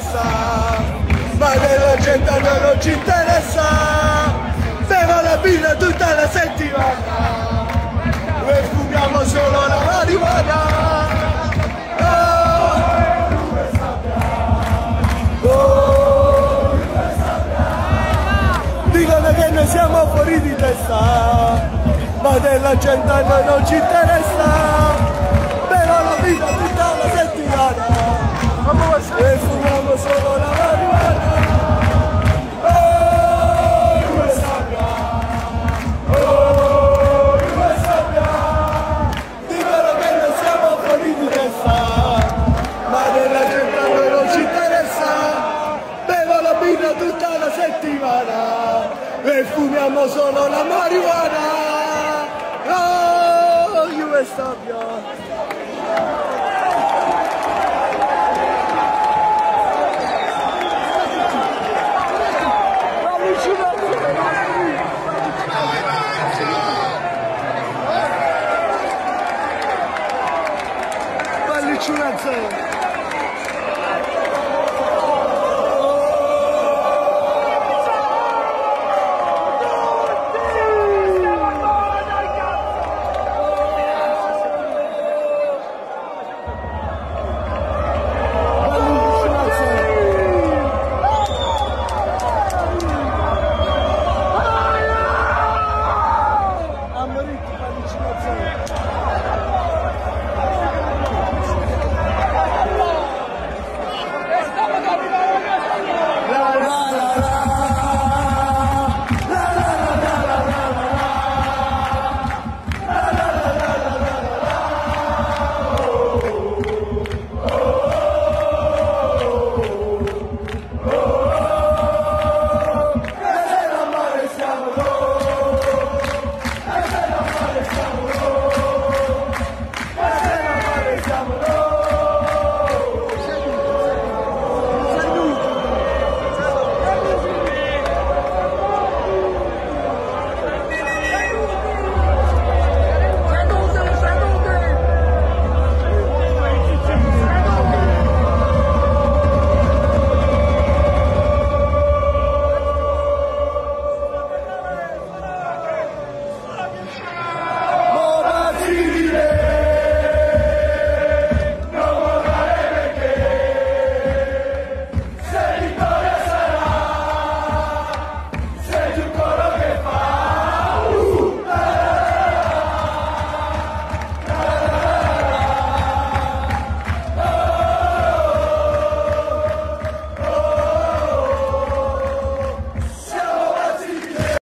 testa ma della gente noi non ci interessa. Bevo la birra tutta la settimana e fumiamo solo la marijuana. Siamo fuori di testa, ma della gente noi non ci interessa, marijuana e fumiamo solo la marijuana. Oh, US up, y'all. Let's go.